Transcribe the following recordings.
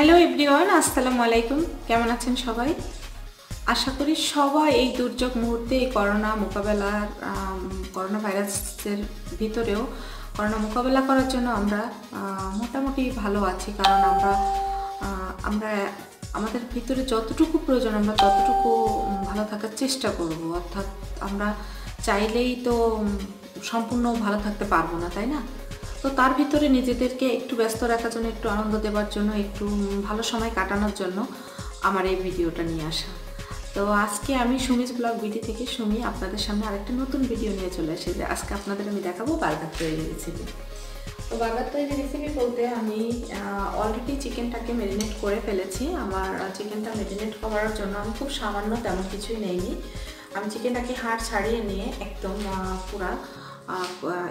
Hello everyone, আসসালামু আলাইকুম। কেমন আছেন সবাই? আশা করি সবাই এই দুর্যোগ মুহূর্তে এই করোনা মোকাবেলার করোনা ভাইরাসের ভিতরেও করোনা মোকাবেলা করার জন্য আমরা মোটামুটি ভালো আছি। কারণ আমরা আমরা আমাদের ভিতরে যতটুকু প্রয়োজন আমরা ততটুকু ভালো থাকার চেষ্টা করব। অর্থাৎ আমরা চাইলেই তো সম্পূর্ণ ভালো থাকতে পারব না, তাই না? তো তার ভিতরে নিজেদেরকে একটু ব্যস্ত রাখার জন্য, একটু আনন্দ দেওয়ার জন্য, একটু ভালো সময় কাটানোর জন্য আমার এই ভিডিওটা নিয়ে আসা। তো আজকে আমি সুমিজ ব্লগ বিডি থেকে সুমি আপনাদের সামনে আরেকটা নতুন ভিডিও নিয়ে চলে এসেছি। আজকে আপনাদের আমি দেখাবো বার্গার তৈরি রেসিপি তো বার্গার তৈরি রেসিপি বলতে আমি অলরেডি চিকেনটাকে ম্যারিনেট করে ফেলেছি। আমার চিকেনটা ম্যারিনেট করার জন্য আমি খুব সামান্য তেমন কিছুই নেইনি। আমি চিকেনটাকে হাড় ছাড়িয়ে নিয়ে একদম পুরা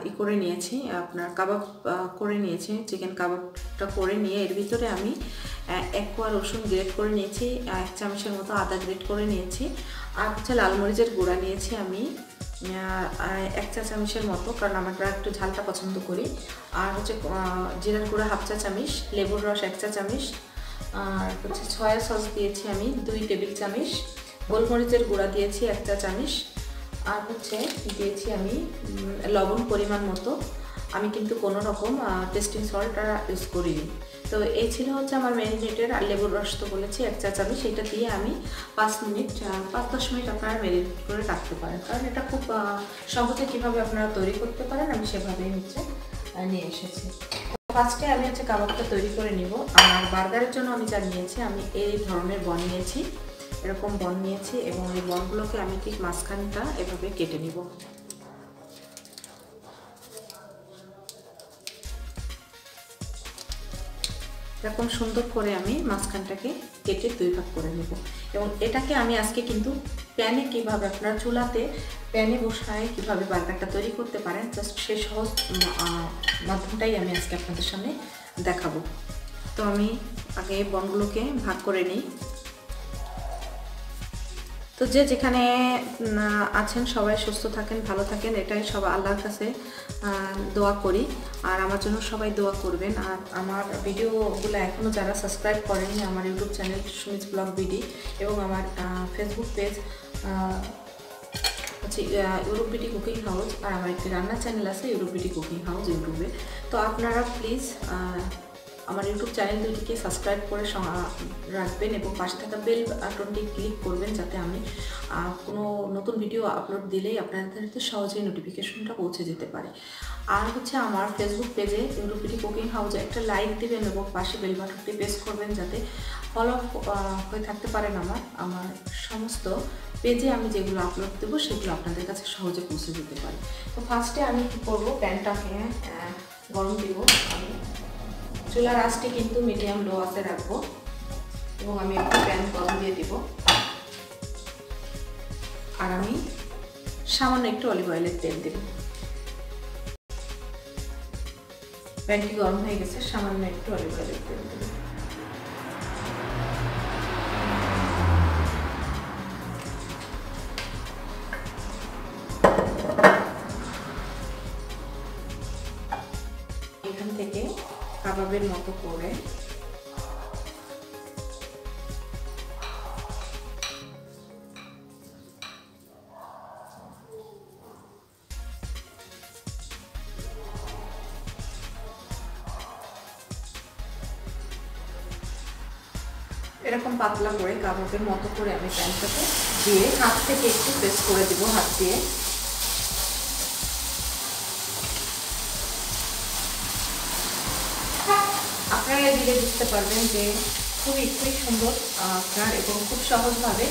ই করে নিয়েছি, আপনার কাবাব করে নিয়েছি চিকেন কাবাবটা করে নিয়ে এর ভিতরে আমি এক কোয়া রসুন গ্রেট করে নিয়েছি, এক চামচের মতো আদা গ্রেট করে নিয়েছি, আর হচ্ছে লাল মরিচের গুঁড়া নিয়েছি আমি এক চা চামচের মতো, কারণ আমরা একটু ঝালটা পছন্দ করি, আর হচ্ছে জিরার গুঁড়া হাফ চা চামচ, লেবুর রস এক চা চামচ, আর হচ্ছে সয়া সস দিয়েছি আমি, দুই টেবিল চামচ, গোলমরিচের গুঁড়া দিয়েছি এক চা চামচ আর হচ্ছে দিয়েছি আমি লবণ পরিমাণ মতো। আমি কিন্তু কোনো রকম টেস্টিং সল্ট ইউজ করিনি। তো এই ছিল হচ্ছে আমার ম্যারিনেটের আর লেবুর রস তো বলেছি, এক চা চামচ। সেটা দিয়ে আমি পাঁচ মিনিট পাঁচ দশ মিনিট আপনারা ম্যারিনেট করে রাখতে পারেন। কারণ এটা খুব সহজে কীভাবে আপনারা তৈরি করতে পারেন, আমি সেভাবেই হচ্ছে নিয়ে এসেছি। ফার্স্টে আমি হচ্ছে কাবাবটা তৈরি করে নিব। আর বার্গারের জন্য আমি যা নিয়েছি, আমি এই ধরনের বন নিয়েছি। এরকম বন নিয়েছি এবং এই বনগুলোকে আমি ঠিক মাঝখানটা এভাবে কেটে নিব। এরকম সুন্দর করে আমি মাঝখানটাকে কেটে দুই ভাগ করে নেব। এবং এটাকে আমি আজকে কিন্তু প্যানে কীভাবে আপনার চুলাতে প্যানে বসায় কীভাবে বার্গারটা তৈরি করতে পারেন জাস্ট সে সহজ মাধ্যমটাই আমি আজকে আপনাদের সামনে দেখাবো। তো আমি আগে বনগুলোকে ভাগ করে নিই। তো যে যেখানে আছেন সবাই সুস্থ থাকেন, ভালো থাকেন, এটাই সব আল্লাহর কাছে দোয়া করি। আর আমার জন্য সবাই দোয়া করবেন। আর আমার ভিডিওগুলো এখনও যারা সাবস্ক্রাইব করেনি আমার YouTube channel Sumit blog BD এবং আমার ফেসবুক পেজ হচ্ছে ইউরোপ বিটি কুকিং হাউস আর আমার একটি রান্নার চ্যানেল আছে ইউরোপ বিটি কুকিং হাউস ইউটিউবে। তো আপনারা প্লিজ আমার ইউটিউব চ্যানেল দুটিকে সাবস্ক্রাইব করে রাখবেন এবং পাশে থাকা বেল বাটনটি ক্লিক করবেন যাতে আমি কোনো নতুন ভিডিও আপলোড দিলেই আপনাদের হাতে সহজেই নোটিফিকেশনটা পৌঁছে যেতে পারে। আর হচ্ছে আমার ফেসবুক পেজে ইউরোপিটি কুকিং হাউসে একটা লাইক দেবেন এবং পাশে বেল বাটনটি প্রেস করবেন যাতে ফলো হয়ে থাকতে পারেন আমার আমার সমস্ত পেজে আমি যেগুলো আপলোড দেবো সেগুলো আপনাদের কাছে সহজে পৌঁছে যেতে পারে। তো ফার্স্টে আমি কী করব? প্যানটাকে গরম দেবো। আমি চুলার আঁচটি কিন্তু মিডিয়াম লো আছে রাখব এবং আমি একটু প্যান গরম দিয়ে দিব। আর আমি সামান্য একটু অলিভ অয়েলের তেল দেব। প্যানটি গরম হয়ে গেছে, সামান্য একটু অলিভ অয়েলের তেল দেব। এখান থেকে কাবাবের মতো করে। এরকম পাতলা করে কাবাবের মতো করে আমি প্যানটাকে দিয়ে হাত থেকে একটু প্রেস করে দিব, হাত দিয়ে। আপনারা দিলে বুঝতে পারবেন যে খুবই খুবই সুন্দর আপনার এবং খুব সহজভাবে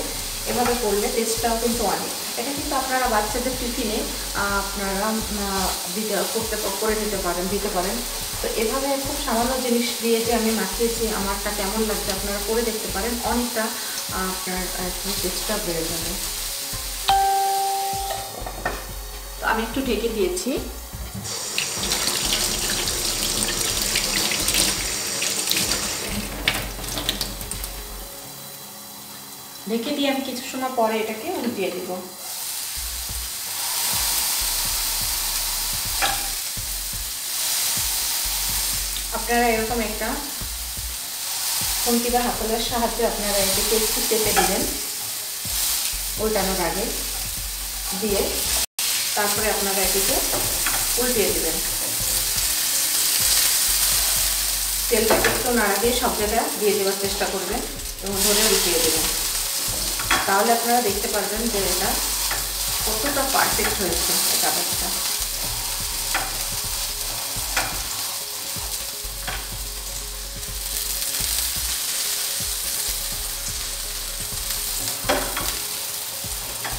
এভাবে করলে টেস্টটাও কিন্তু অনেক। এটা কিন্তু আপনারা বাচ্চাদের টিফিনে আপনারা দিতে, করতে, করে নিতে পারেন, দিতে পারেন। তো এভাবে খুব সামান্য জিনিস দিয়ে যে আমি মাখিয়েছি, আমারটা কেমন লাগছে আপনারা করে দেখতে পারেন, অনেকটা আপনার টেস্টটা বেড়ে যাবে। তো আমি একটু ঢেকে দিয়েছি। ঢেকে দিয়ে আমি কিছু সময় পরে এটাকে উল্টিয়ে দিব। আপনারা এরকম একটা খুন্তি বা হাতলের সাহায্যে আপনারা এটিকে একটু চেপে দেবেন, উল্টানোর আগে দিয়ে তারপরে আপনারা এটিকে উল্টিয়ে দেবেন। তেলটা একটু নাড়া দিয়ে সব জায়গায় দিয়ে দেওয়ার চেষ্টা করবেন এবং ধরে উল্টিয়ে দেবেন। তাহলে আপনারা দেখতে পারবেন যে এটা কতটা পারফেক্ট হয়েছে কাবাবটা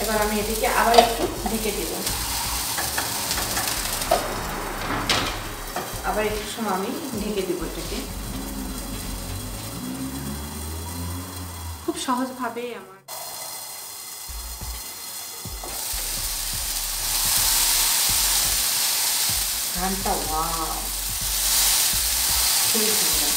এবার আমি এটিকে আবার একটু ঢেকে দেব। আবার একটু সময় আমি ঢেকে দেবো এটাকে। খুব সহজভাবে আমার ঘানটা ওয়াও খুবই সুন্দর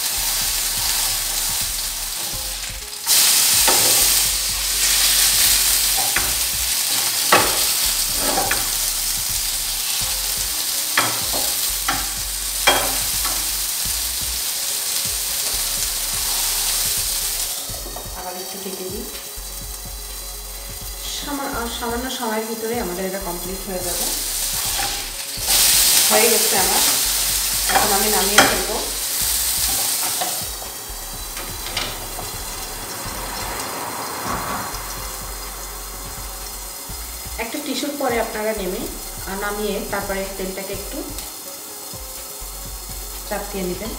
আবার একটু ঢেকে দিই সামান্য সময়ের ভিতরে আমাদের এটা কমপ্লিট হয়ে যাবে। হয়ে গেছে আমার। এখন আমি নামিয়ে ফেলব। একটা টিস্যুর পরে আপনারা নেমে নামিয়ে তারপরে তেলটাকে একটু চাপিয়ে নেবেন।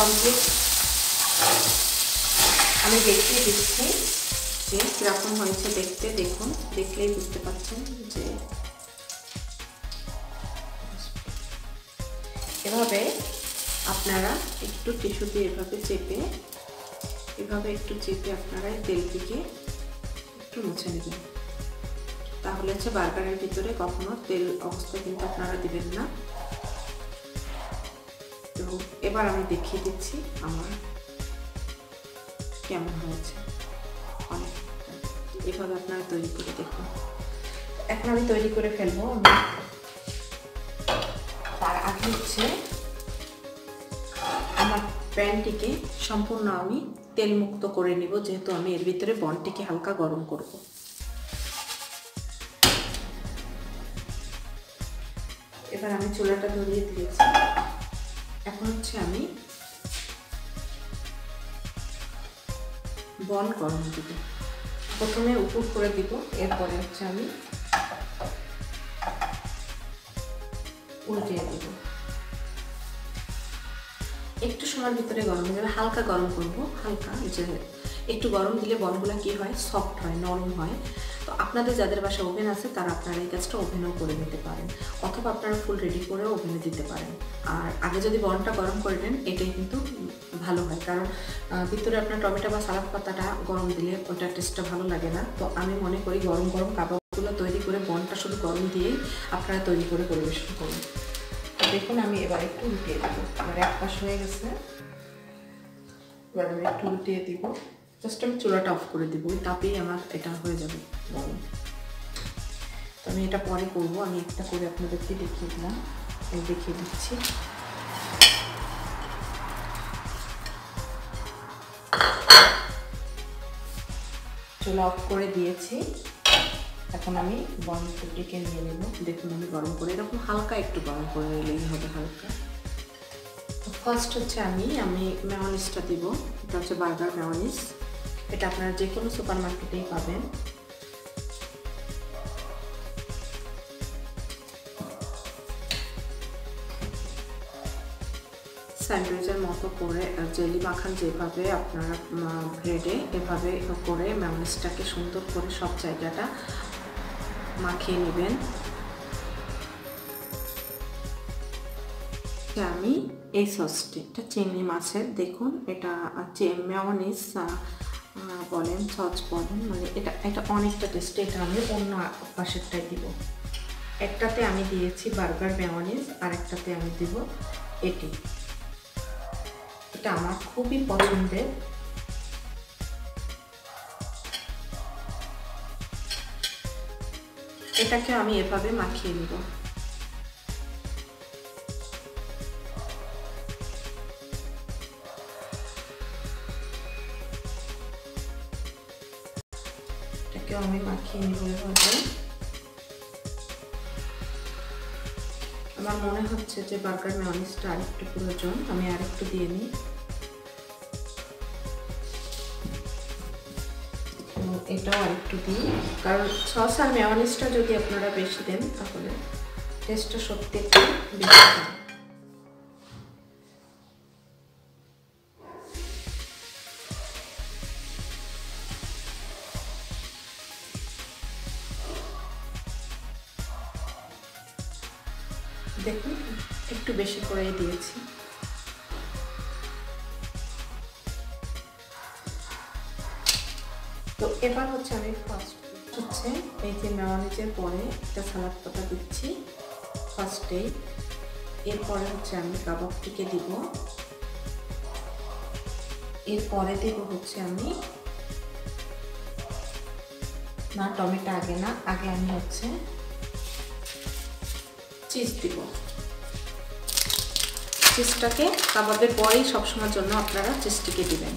কমপ্লিট আমি দেখিয়ে দিচ্ছি যে কীরকম হয়েছে দেখতে। দেখুন, দেখলেই বুঝতে পারছেন যে এভাবে আপনারা একটু টিস্যু দিয়ে এভাবে চেপে, এভাবে একটু চেপে আপনারা তেল থেকে একটু মুছে নেবেন। তাহলে হচ্ছে বার্গারের ভিতরে কখনো তেল অবস্থা কিন্তু আপনারা দিবেন না। তো এবার আমি দেখিয়ে দিচ্ছি আমার কেমন হয়েছে। অনেক। এভাবে আপনারা তৈরি করে দেখুন। এখন আমি তৈরি করে ফেলব আমি। তার আগে হচ্ছে আমার প্যানটিকে সম্পূর্ণ আমি তেল মুক্ত করে নিব, যেহেতু আমি এর ভিতরে বনটিকে হালকা গরম করব। এবার আমি চুলাটা ধরিয়ে দিয়েছি। এখন হচ্ছে আমি বন গরম দিব। প্রথমে উপর করে দিব, এরপরে হচ্ছে আমি উল্টিয়ে দিব। একটু সময়ের ভিতরে গরম হয়ে যাবে, হালকা গরম করব, হালকা যে একটু গরম দিলে বনগুলো কি হয়? সফট হয়, নরম হয়। তো আপনাদের যাদের বাসা ওভেন আছে, তারা আপনারা এই কাজটা ওভেনও করে নিতে পারেন, অথবা আপনারা ফুল রেডি করে ওভেনে দিতে পারেন। আর আগে যদি বনটা গরম করে নেন, এটাই কিন্তু ভালো হয়। কারণ ভিতরে আপনার টমেটো বা সালাদ পাতাটা গরম দিলে ওটা টেস্টটা ভালো লাগে না। তো আমি মনে করি গরম গরম কাবাবগুলো তৈরি করে বনটা শুধু গরম দিয়েই আপনারা তৈরি করে পরিবেশন করুন। দেখুন, আমি এবার একটু উল্টিয়ে দেবো। আমার এক পাশ হয়ে গেছে। এবার আমি একটু উল্টিয়ে দিব। জাস্ট আমি চুলাটা অফ করে দিব তাতেই আমার এটা হয়ে যাবে। গরম। তো আমি এটা পরে করব, আমি একটা করে আপনাদেরকে দেখিয়ে দিলাম। আমি দেখিয়ে দিচ্ছি। চুলা অফ করে দিয়েছি। এখন আমি বনটিকে নিয়ে নেব। দেখুন আমি গরম করে, এরকম হালকা একটু গরম করে নিলেই হবে হালকা। ফার্স্ট হচ্ছে আমি আমি মেয়নিসটা দিব। এটা হচ্ছে বার্গার মেয়নিস এটা আপনারা যে কোনো সুপার মার্কেটেই পাবেন। স্যান্ডউইচের মতো করে জেলি মাখান যেভাবে আপনারা ব্রেডে এভাবে করে ম্যামনেসটাকে সুন্দর করে সব জায়গাটা মাখিয়ে নেবেন। আমি এই সসটি, এটা চিংড়ি মাছের, দেখুন, এটা মেয়নিস বলেন সস বলেন মানে এটা এটা অনেকটা টেস্ট এটা আমি অন্য পাশেরটাই দিব। একটাতে আমি দিয়েছি বার্গার মেয়নিজ আর একটাতে আমি দিব এটি। এটা আমার খুবই পছন্দের। এটাকে আমি এভাবে মাখিয়ে নেব। এটাকেও আমি মাখিয়ে নিব এভাবে আমার মনে হচ্ছে যে বার্গার মেয়নিজটা আরেকটু প্রয়োজন, আমি আরেকটু দিয়ে নিই। এটাও আরেকটু দিই, কারণ সস আর মেয়নিজটা যদি আপনারা বেশি দেন, তাহলে টেস্টটা সত্যি একটু বেশি করেই দিয়েছি। তো এবার হচ্ছে আমি ফার্স্ট হচ্ছে এই যে মেওয়ানিজের পরে একটা সালাদ পাতা দিচ্ছি ফার্স্টেই এরপরে হচ্ছে আমি কাবাবটিকে দিব। এরপরে দেব হচ্ছে আমি না, টমেটো আগে না, আগে আমি হচ্ছে চিজ দিব। চিজটাকে কাবাবের পরেই সবসময়ের জন্য আপনারা চিজটিকে দিবেন।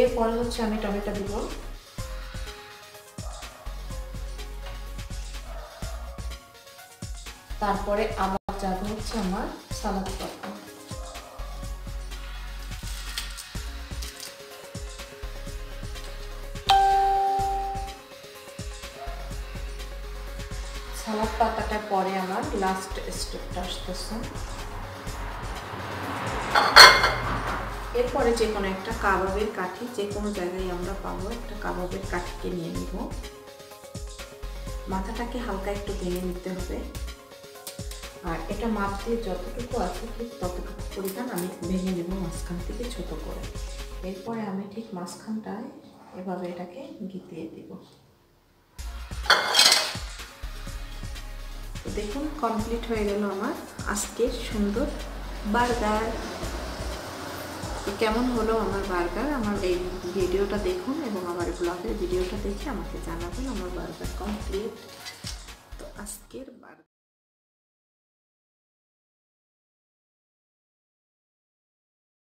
এরপরে হচ্ছে আমি টমেটো দিব। তারপরে আবার যাবে হচ্ছে আমার সালাদ পাতা সালাদ পাতাটার পরে আমার লাস্ট স্টেপটা আসতেছে। এরপরে যে কোনো একটা কাবাবের কাঠি, যে কোনো জায়গায় আমরা পাবো একটা কাবাবের কাঠিকে নিয়ে নিব। মাথাটাকে হালকা একটু ভেঙে নিতে হবে। আর এটা মাপ দিয়ে যতটুকু আছে ঠিক ততটুকু পরিমাণ আমি ভেঙে নেব মাঝখান থেকে ছোট করে। এরপরে আমি ঠিক মাঝখানটায় এভাবে এটাকে গিতিয়ে দিব। দেখুন কমপ্লিট হয়ে গেল আমার আজকের সুন্দর বার্গার। কেমন হলো আমার বার্গার? আমার এই ভিডিওটা দেখুন এবং আমার ব্লগের ভিডিওটা দেখে আমাকে জানাবেন আমার বার্গার কমপ্লিট তো আজকের বার্গার